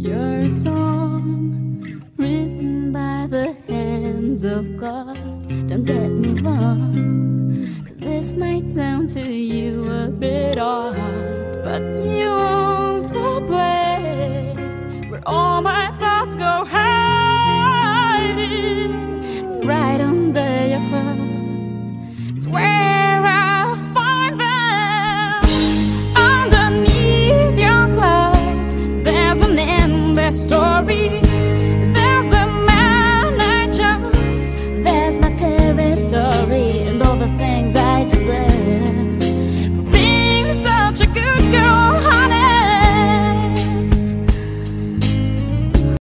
Your song, written by the hands of God. Don't get me wrong, cause this might sound to you a bit odd, but you own the place where all my thoughts go. High.